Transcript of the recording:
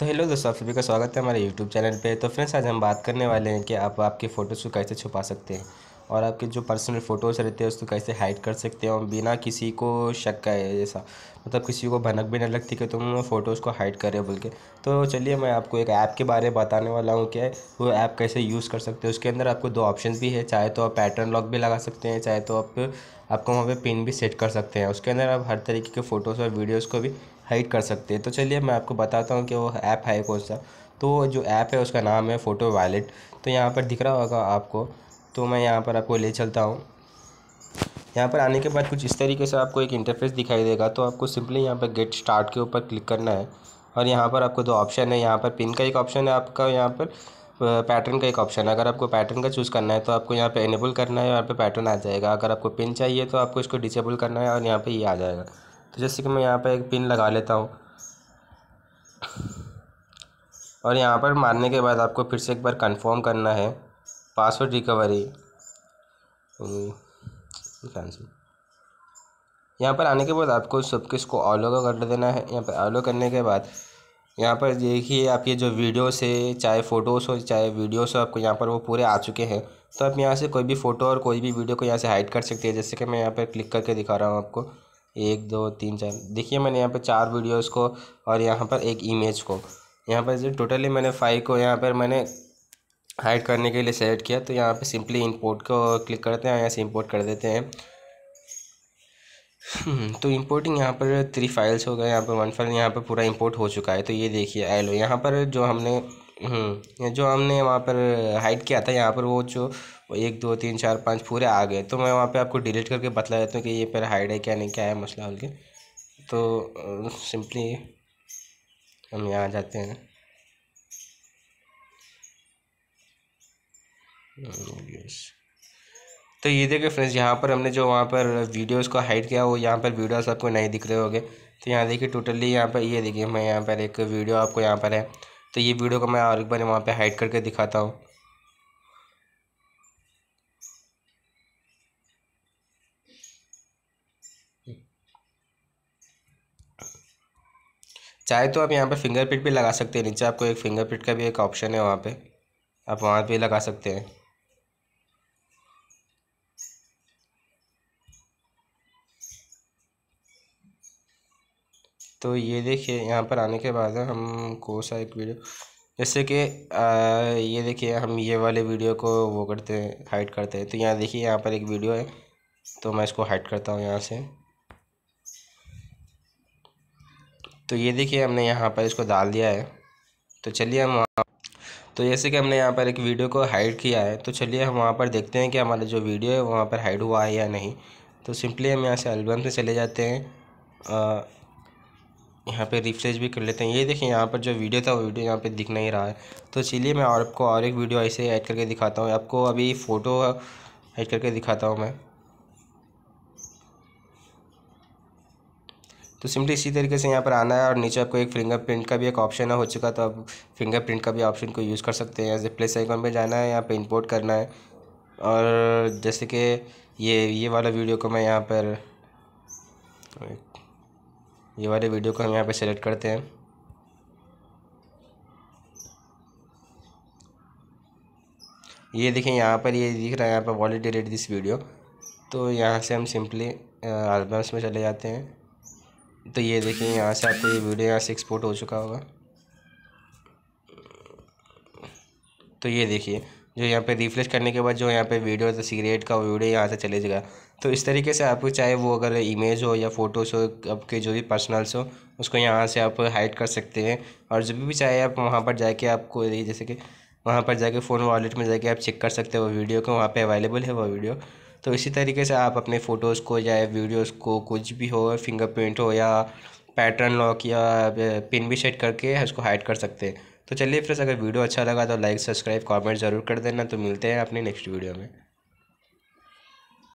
तो हेलो दोस्तों, आप सभी का स्वागत है हमारे यूट्यूब चैनल पे। तो फ्रेंड्स, आज हम बात करने वाले हैं कि आप आपकी फ़ोटोज़ को कैसे छुपा सकते हैं। और आपके जो पर्सनल फ़ोटोज़ रहते हैं, उसको कैसे हाइड कर सकते हैं बिना किसी को शक का है मतलब किसी को भनक भी नहीं लगती कि तुम फ़ोटोज़ को हाइड करे बोल के। तो चलिए मैं आपको एक ऐप के बारे में बताने वाला हूँ कि वो ऐप कैसे यूज़ कर सकते हैं। उसके अंदर आपको दो ऑप्शन भी है, चाहे तो आप पैटर्न लॉक भी लगा सकते हैं, चाहे तो आप, आपको वहाँ पर पिन भी सेट कर सकते हैं। उसके अंदर आप हर तरीके के फ़ोटोज़ और वीडियोज़ को भी हाइड कर सकते हैं। तो चलिए मैं आपको बताता हूँ कि वो ऐप है कौन सा। तो जो ऐप है, उसका नाम है फ़ोटो वैलेट तो यहाँ पर दिख रहा होगा आपको तो मैं यहाँ पर आपको ले चलता हूँ। यहाँ पर आने के बाद कुछ इस तरीके से आपको एक इंटरफेस दिखाई देगा तो आपको सिंपली यहाँ पर गेट स्टार्ट के ऊपर क्लिक करना है। और यहाँ पर आपको दो ऑप्शन है, यहाँ पर पिन का एक ऑप्शन है, आपका यहाँ पर पैटर्न का एक ऑप्शन है। अगर आपको पैटर्न का चूज़ करना है तो आपको यहाँ पे इनेबल करना है यहाँ पे पैटर्न आ जाएगा। अगर आपको पिन चाहिए तो आपको इसको डिसेबल करना है और यहाँ पे ये आ जाएगा। तो जैसे कि मैं यहाँ पे एक पिन लगा लेता हूँ। और यहाँ पर मारने के बाद आपको फिर से एक बार कंफर्म करना है। Password recovery. यहाँ पर आने के बाद आपको सब किस को ऑलो कर देना है। यहाँ पर ऑलो करने के बाद यहाँ पर देखिए आप ये जो वीडियो से चाहे फ़ोटोज़ हो, चाहे वीडियोस हो, आपको यहाँ पर वो पूरे आ चुके हैं। तो आप यहाँ से कोई भी फ़ोटो और कोई भी वीडियो को यहाँ से हाइड कर सकते हैं। जैसे कि मैं यहाँ पर क्लिक करके दिखा रहा हूँ आपको। एक, दो, तीन, चार। देखिए मैंने यहाँ पर चार वीडियोज़ को और यहाँ पर एक इमेज को। यहाँ पर जो टोटली मैंने फाइव को यहाँ पर मैंने हाइड करने के लिए सेलेक्ट किया तो यहाँ पे सिंपली इंपोर्ट को क्लिक करते हैं यहाँ से इंपोर्ट कर देते हैं। हम्म, तो इंपोर्टिंग यहाँ पर थ्री फाइल्स हो गए यहाँ पर वन फ़ाइल यहाँ पर पूरा इंपोर्ट हो चुका है तो ये देखिए एलो यहाँ पर जो हमने हम्म, जो हमने वहाँ पर हाइड किया था यहाँ पर वो जो एक दो तीन चार पाँच पूरे आ गए। तो मैं वहाँ पे आपको डिलीट करके बतला देता हूँ कि ये पर हाइड है क्या नहीं क्या है मसला हल के। तो सिंपली हम यहाँ जाते हैं। तो ये देखिए फ्रेंड्स यहाँ पर हमने जो वहाँ पर वीडियोस को हाइड किया, वो यहाँ पर वीडियोस आपको नहीं दिख रहे होंगे। तो यहाँ देखिए टोटली यहाँ पर ये देखिए, मैं यहाँ पर एक वीडियो आपको यहाँ पर है। तो ये वीडियो को मैं और एक बार वहाँ पर हाइड करके दिखाता हूँ। चाहे तो आप यहाँ पे फिंगरप्रिंट भी लगा सकते हैं, नीचे आपको एक फिंगरप्रिंट का भी एक ऑप्शन है वहाँ पे। आप वहाँ पे लगा सकते हैं। तो ये देखिए, यहाँ पर आने के बाद हम को सा एक वीडियो जैसे कि ये देखिए, हम ये वाले वीडियो को वो करते हैं हाइड करते हैं। तो यहाँ देखिए, यहाँ पर एक वीडियो है तो मैं इसको हाइड करता हूँ यहाँ से। तो ये देखिए, हमने यहाँ पर इसको डाल दिया है। तो चलिए हम वहाँ तो जैसे कि हमने यहाँ पर एक वीडियो को हाइड किया है तो चलिए हम वहाँ पर देखते हैं कि हमारा जो वीडियो है, वहाँ पर हाइड हुआ है या नहीं। तो सिंपली हम यहाँ से एल्बम से चले जाते हैं। यहाँ पे रिफ्रेश भी कर लेते हैं। ये देखिए, यहाँ पर जो वीडियो था, वो वीडियो यहाँ पे दिख नहीं रहा है। तो चलिए, मैं और आपको और एक वीडियो ऐसे ऐड करके दिखाता हूँ। आपको अभी फ़ोटो ऐड करके दिखाता हूँ मैं। तो सिंपली इसी तरीके से यहाँ पर आना है और नीचे आपको एक फिंगरप्रिंट का भी एक ऑप्शन है चुका तो आप फिंगरप्रिंट का भी ऑप्शन को यूज़ कर सकते हैं। जैसे प्लेस आइकॉन पे जाना है, यहाँ पे इंपोर्ट करना है। और जैसे कि ये ये वाला वीडियो को मैं यहाँ पर ये वाले वीडियो को हम यहाँ पर सेलेक्ट करते हैं। ये देखें, यहाँ पर ये दिख रहा है, यहाँ पर वॉलेट डिलीट दिस वीडियो तो यहाँ से हम सिंपली एल्बम्स में चले जाते हैं। तो ये देखिए यहाँ से आपको ये वीडियो यहाँ से एक्सपोर्ट हो चुका होगा। तो ये देखिए जो यहाँ पे रिफ्रेश करने के बाद जो यहाँ पे वीडियो था सिगरेट का वीडियो यहाँ से चले जाएगा। तो इस तरीके से आपको चाहे वो अगर इमेज हो या फ़ोटोज़ हो, आपके जो भी पर्सनल्स हो, उसको यहाँ से आप हाइड कर सकते हैं। और जब भी चाहे आप वहाँ पर जाके आपको जैसे कि वहाँ पर जाके फ़ोन वॉलेट में जाके आप चेक कर सकते हो, वो वीडियो को वहाँ पर अवेलेबल है वो वीडियो तो इसी तरीके से आप अपने फ़ोटोज़ को या वीडियोज़ को कुछ भी हो फिंगरप्रिंट हो या पैटर्न लॉक या पिन भी सेट करके उसको हाइड कर सकते हैं। तो चलिए फ्रेंड्स, अगर वीडियो अच्छा लगा तो लाइक सब्सक्राइब कमेंट ज़रूर कर देना। तो मिलते हैं अपने नेक्स्ट वीडियो में।